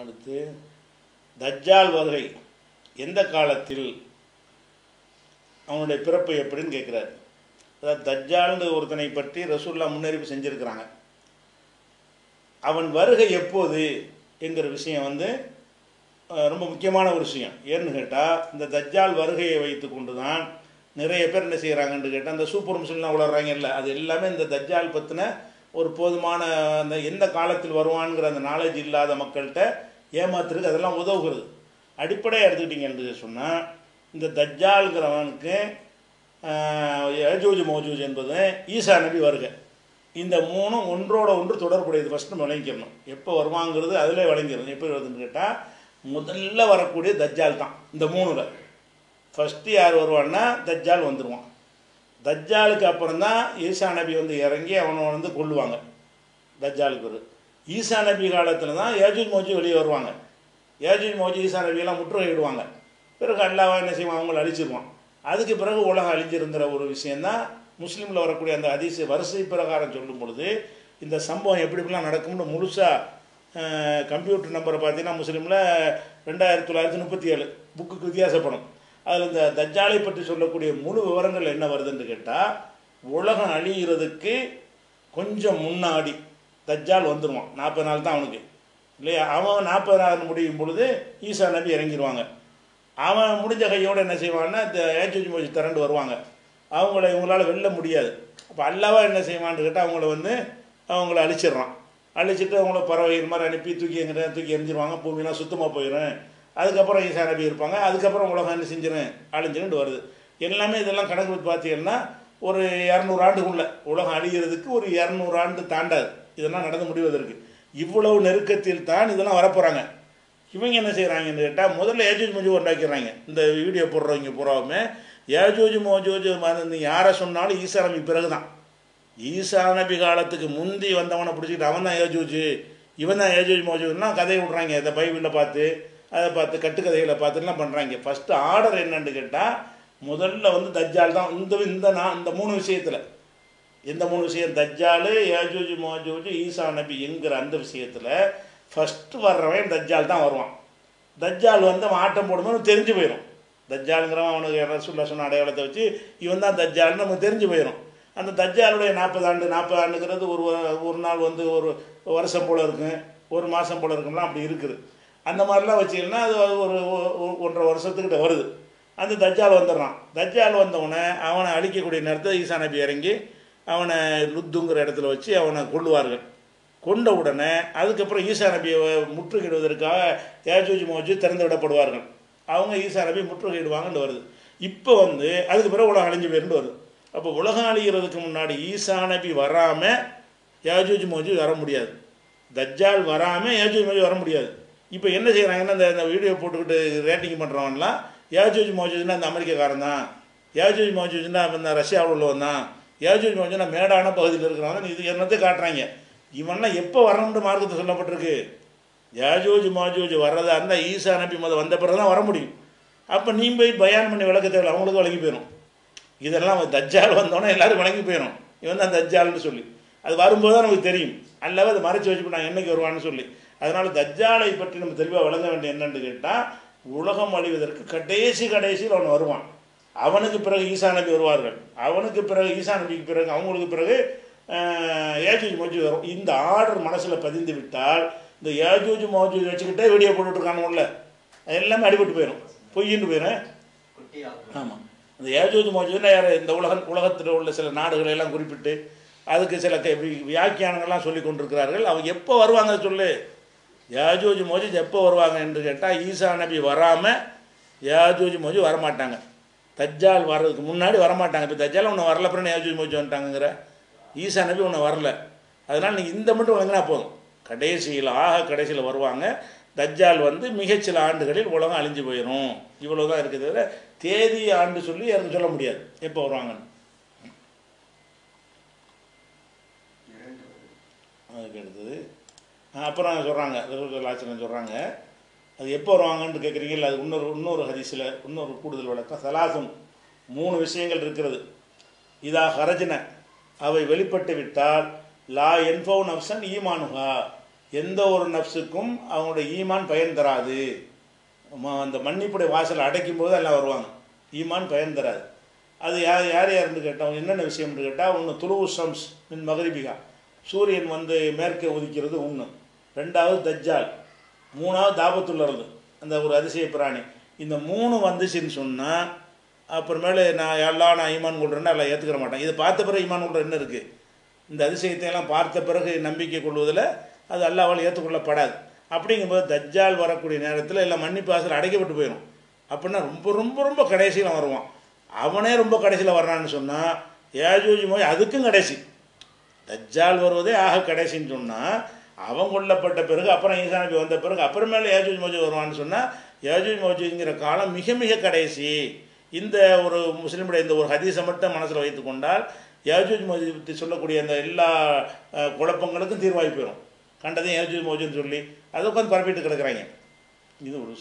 அடுத்து தஜ்ஜால் வருகை எந்த காலத்தில் அவனுடைய பிறப்பு எப்படின்னு கேட்குறாரு. அதாவது தஜ்ஜால்னு ஒருத்தனை பற்றி ரசூல்லா முன்னறிவு செஞ்சுருக்கிறாங்க. அவன் வருகை எப்போது என்கிற விஷயம் வந்து ரொம்ப முக்கியமான ஒரு விஷயம். ஏன்னு கேட்டால் இந்த தஜ்ஜால் வருகையை வைத்து கொண்டு தான் நிறைய பேர் என்ன செய்கிறாங்கன்னு கேட்டால் அந்த சூப்பர் முஸ்லீம்லாம் உளர்றாங்க இல்லை அது எல்லாமே இந்த தஜ்ஜால் பற்றின ஒரு போதுமான அந்த எந்த காலத்தில் வருவான்ங்கிற அந்த நாலேஜ் இல்லாத மக்கள்கிட்ட ஏமாத்துறதுக்கு அதெல்லாம் உதவுகிறது. அடிப்படையாக எடுத்துக்கிட்டிங்கன்னு சொன்னால் இந்த தஜ்ஜாலுங்கிறவனுக்கு யஜூஜ் மோஜூஜ் என்பது ஈசா நபி வருகை. இந்த மூணும் ஒன்றோட ஒன்று தொடர்புடையது. ஃபஸ்ட்டு விளங்கிக்கணும். எப்போ வருவாங்கிறது அதிலே விளங்கிடணும். எப்படி வருதுன்னு கேட்டால் முதல்ல வரக்கூடிய தஜ்ஜால் தான். இந்த மூணுல. ஃபஸ்ட்டு யார் வருவான்னா தஜ்ஜால் வந்துடுவான் தஜ்ஜாலுக்கு அப்புறம் தான் ஈசா நபி வந்து இறங்கி அவனை வந்து கொள்ளுவாங்க தஜ்ஜாலுக்கு ஒரு ஈசா நபி காலத்தில் தான் ஏஜூஜ் மோஜி வெளியே வருவாங்க. ஏஜூஜ் மோஜி ஈசா நபியெல்லாம் முற்றுகையிடுவாங்க பிறகு அல்லாவா என்ன செய்வான்? அவங்கள அழிச்சிருவான். அதுக்கு பிறகு உலகம் அழிஞ்சிருங்கிற ஒரு விஷயந்தான் முஸ்லீமில் வரக்கூடிய அந்த அதிசய வரிசை பிரகாரம் சொல்லும் பொழுது இந்த சம்பவம் எப்படி எப்படிலாம் நடக்கும்னு முழுசாக கம்ப்யூட்டர் நம்பரை பார்த்தீங்கன்னா முஸ்லீமில் ரெண்டாயிரத்தி தொள்ளாயிரத்தி முப்பத்தி ஏழு புக்குக்கு வித்தியாசப்படும். அதில் இந்த தஜ்ஜாலை பற்றி சொல்லக்கூடிய முழு விவரங்கள் என்ன வருதுன்னு கேட்டால் உலகம் அழிகிறதுக்கு கொஞ்சம் முன்னாடி தஜ்ஜால் வந்துடுவான் நாற்பது நாள் தான் அவனுக்கு. இல்லையா? அவன் நாற்பது நாள் முடியும் பொழுது ஈசா நபி இறங்கிடுவாங்க அவன் முடிஞ்ச கையோடு என்ன செய்வான்னா இந்த ஏஜூஜ் மோஜி திரண்டு வருவாங்க. அவங்கள இவங்களால் வெல்ல முடியாது. அப்போ அல்லாவா என்ன செய்வான்னு கேட்டால் அவங்கள வந்து அவங்கள அழிச்சிடுறான். அழிச்சிட்டு அவங்கள பறவைகள் மாதிரி அனுப்பி தூக்கி எங்கிட்ட தூக்கி எரிஞ்சிருவாங்க பூமியெல்லாம் சுத்தமாக போயிடும் அதுக்கப்புறம் ஈசா நபி இருப்பாங்க. அதுக்கப்புறம் உலகம் என்ன செஞ்சிடும் அழிஞ்சிருந்து வருது. எல்லாமே இதெல்லாம் கணக்கு பார்த்தீங்கன்னா ஒரு இரநூறு ஆண்டுக்குள்ளே உலகம் அழிகிறதுக்கு ஒரு இரநூறு ஆண்டு தாண்டாது. இதெல்லாம் நடந்து முடிவதற்கு. இவ்வளவு நெருக்கத்தில் தான் இதெல்லாம் வரப்போகிறாங்க இவங்க என்ன செய்கிறாங்கன்னு கேட்டால் முதல்ல ஏஜூஜ் மோஜூ உண்டாக்கிறாங்க இந்த வீடியோ போடுறவங்க பூராவுமே ஏஜூஜ் மோஜூஜ் மருந்து யாரை சொன்னாலும் ஈசா நபி பிறகு தான் ஈசா நபி காலத்துக்கு முந்தி வந்தவனை பிடிச்சிக்கிட்டு அவன் தான் ஏஜூஜ். இவன் தான் ஏஜூஜ் மோஜூஜ்னா கதையை விட்றாங்க. இந்த பைபிளில் பார்த்து அதை பார்த்து கட்டுக்கதைகளை பார்த்துலாம் பண்ணுறாங்க ஃபஸ்ட்டு ஆர்டர் என்னன்னு கேட்டால் முதல்ல வந்து தஜ்ஜால் தான். இந்த இந்த நான் இந்த மூணு விஷயத்தில். இந்த மூணு விஷயம் தஜ்ஜாலு ஏஜூஜ் மோஜூஜ் ஈசா நபி என்கிற அந்த விஷயத்தில் ஃபஸ்ட்டு வர்றவன் தஜ்ஜால் தான் வருவான். தஜ்ஜால் வந்து அவன் ஆட்டம் போடும்போது தெரிஞ்சு போயிடும் தஜ்ஜாலுங்கிறவன் அவனுக்கு ரசூல்லா சொன்ன அடையாளத்தை வச்சு இவன் தான் தஜ்ஜால்னு நம்ம தெரிஞ்சு போயிடும் அந்த தஜ்ஜாலுடைய நாற்பது ஆண்டு நாற்பது ஆண்டுங்கிறது ஒரு ஒரு நாள் வந்து ஒரு வருஷம் போல் இருக்கும் ஒரு மாதம் போல் இருக்கும்லாம் அப்படி இருக்குது. அந்த மாதிரிலாம் வச்சிங்கன்னா அது ஒரு ஒன்றரை வருஷத்துக்கிட்ட வருது. அந்த தஜ்ஜால் வந்துடுறான். தஜ்ஜால் வந்தவனை அவனை அழிக்கக்கூடிய நேரத்தில் ஈசா நபி இறங்கி அவனை லுத்துங்கிற இடத்துல வச்சு அவனை கொள்ளுவார்கள் கொண்ட உடனே அதுக்கப்புறம் ஈசா நபியை முற்றுகையிடுவதற்காக தேஜூஜ் மோஜு திறந்து விடப்படுவார்கள் அவங்க ஈசா நபி முற்றுகையிடுவாங்கன்னு வருது. இப்போ வந்து அதுக்கு பிறகு உலகம் அழிஞ்சு போயிருந்து வருது. அப்போ உலகம் அழிகிறதுக்கு முன்னாடி ஈசா நபி வராமல் யாஜூஜ் மோஜு வர முடியாது. தஜ்ஜால் வராமல் யாஜூஜ் மோஜு வர முடியாது. இப்போ என்ன செய்கிறாங்கன்னா இந்த இந்த வீடியோ போட்டுக்கிட்டு ரேட்டிங் பண்ணுறவன்லாம் யாஜூஜ் மோஜூஜ்னா இந்த அமெரிக்காக்காரன் தான். யாஜூஜ் மோஜூஜ்னா இந்த ரஷ்யாவில் உள்ளவன் தான். ஏஜூஜ் மோஜூனா மேடான பகுதியில் இருக்கிறவங்க இது என்னத்தை காட்டுறாங்க? இவன்லாம் எப்போ வரணும்னு மார்க்கத்தை சொல்லப்பட்டிருக்கு. யாஜூஜ் மாஜூஜ் வர்றதா இருந்தால் ஈசா நபி முதல் வந்த பிறகு தான் வர முடியும். அப்போ நீ போய் பயான் பண்ணி விளக்க தேவை அவங்களுக்கு விளங்கி போயிடும். இதெல்லாம் தஜ்ஜால் வந்தோன்னே எல்லோரும் விளங்கி போயிடும். இவன் தான் தஜ்ஜால்னு சொல்லி. அது வரும்போது தான் நமக்கு தெரியும். அல்லவா அதை மறைச்சு வச்சுட்டு நான் என்னைக்கு வருவான்னு சொல்லி. அதனால் தஜ்ஜாலை பற்றி நம்ம தெளிவாக விளங்க வேண்டிய என்னன்னு கேட்டால் உலகம் அழிவதற்கு கடைசி கடைசியில் அவன் வருவான். அவனுக்கு பிறகு ஈசா நபி வருவார்கள். அவனுக்கு பிறகு ஈசா நபிக்கு பிறகு அவங்களுக்கு பிறகு ஏஜூஜ் மோஜூஜ் வரும். இந்த ஆர்டர் மனசில் பதிந்து விட்டால் இந்த ஏஜூஜ் மோஜூஜ் வச்சுக்கிட்டே வீடியோ போட்டுட்ருக்கானுல்ல எல்லாமே அடிபட்டு போயிடும் பொய்யின்னு போயிடும் ஆமாம் இந்த ஏஜூஜ் மோஜூஜ்னா யார்? இந்த உலக உலகத்தில் உள்ள சில நாடுகளை எல்லாம் குறிப்பிட்டு அதுக்கு சில வியாக்கியானங்கள்லாம் சொல்லி கொண்டிருக்கிறார்கள். அவங்க எப்போ வருவாங்க சொல்லு? யாஜூஜ் மோஜூஜ் எப்போ வருவாங்க என்று கேட்டால் ஈசா நபி வராமல் யாஜூஜ் மோஜூஜ் வரமாட்டாங்க. தஜ்ஜால் வர்றதுக்கு முன்னாடி வரமாட்டாங்க. இப்போ தஜ்ஜால் ஒன்று வரல அப்புறம் யாஜூஜ் மோஜூஜ் வந்துட்டாங்கங்கிற ஈசா நபி ஒன்று வரல. அதனால் நீங்கள் இந்த மட்டும் வழங்கினா போதும். கடைசியில் ஆக கடைசியில் வருவாங்க. தஜ்ஜால் வந்து மிகச்சில ஆண்டுகளில் உலகம் அழிஞ்சு போயிடும் இவ்வளோ தான் இருக்குது தவிர தேதி ஆண்டு சொல்லி யாரும் சொல்ல முடியாது. எப்போ வருவாங்கன்னு? அதுக்கு அடுத்தது. அப்புறம் சொல்கிறாங்க சொல்கிறாங்க அது எப்போ வருவாங்கன்னு கேட்குறீங்கல்ல அது இன்னொரு இன்னொரு ஹதீஸில் இன்னொரு கூடுதல் விளக்கம். சலாசும் மூணு விஷயங்கள் இருக்கிறது. இதா ஹரஜன அவை வெளிப்பட்டு விட்டால் லா என்பவு நப்சன் ஈமானுகா எந்த ஒரு நப்சுக்கும் அவங்களுடைய ஈமான் பயன் தராது. ம- அந்த மன்னிப்புடைய வாசல் அடைக்கும் போது எல்லாம் வருவாங்க. ஈமான் பயன் தராது. அது யார் யார் யாருன்னு கேட்டால் என்னென்ன விஷயம்னு கேட்டால் ஒன்று துருவு சம்ஸ் மின் மகரிபிகா. சூரியன் வந்து மேற்கே உதிக்கிறது ஒன்று ரெண்டாவது தஜ்ஜால். மூணாவது தாபத்துள்ளறது அந்த ஒரு அதிசய பிராணி. இந்த மூணு வந்துச்சுன்னு சொன்னால் அப்புறமேலு நான் எல்லாம் நான் ஈமான் கொள்றேன்னா எல்லாம் ஏற்றுக்கிற மாட்டேன். இதை பார்த்த பிறகு ஈமான் கொள்ற என்ன இருக்குது இந்த அதிசயத்தை எல்லாம் பார்த்த பிறகு நம்பிக்கை கொள்வதில் அது அல்லாவால் ஏற்றுக்கொள்ளப்படாது. அப்படிங்கும்போது தஜ்ஜால் வரக்கூடிய நேரத்தில் எல்லாம் மன்னிப்பு வாசல் அடைக்கப்பட்டு போயிடும் அப்படின்னா ரொம்ப ரொம்ப ரொம்ப கடைசியில் வருவான். அவனே ரொம்ப கடைசியில் வர்றான்னு சொன்னால் ஏஜூஜி மோய் அதுக்கும் கடைசி. தஜ்ஜால் வருவதே ஆக கடைசின்னு சொன்னால் அவன் கொல்லப்பட்ட பிறகு அப்புறம் ஈசா நபி வந்த பிறகு அப்புறமேல ஏஜூஜ் மோஜூ வருவான்னு சொன்னால் ஏஜூஜ் மோஜூங்கிற காலம் மிக மிக கடைசி. இந்த ஒரு முஸ்லீமுடைய இந்த ஒரு ஹதீஸை மட்டும் மனசில் வைத்து கொண்டால் ஏஜூஜ் மோஜூ பற்றி சொல்லக்கூடிய அந்த எல்லா குழப்பங்களுக்கும் தீர்வாகி போயிடும் கண்டதையும் ஏஜூஜ் மோஜூன்னு சொல்லி அதை உட்காந்து பரப்பிட்டு கிடக்குறாங்க. இது ஒரு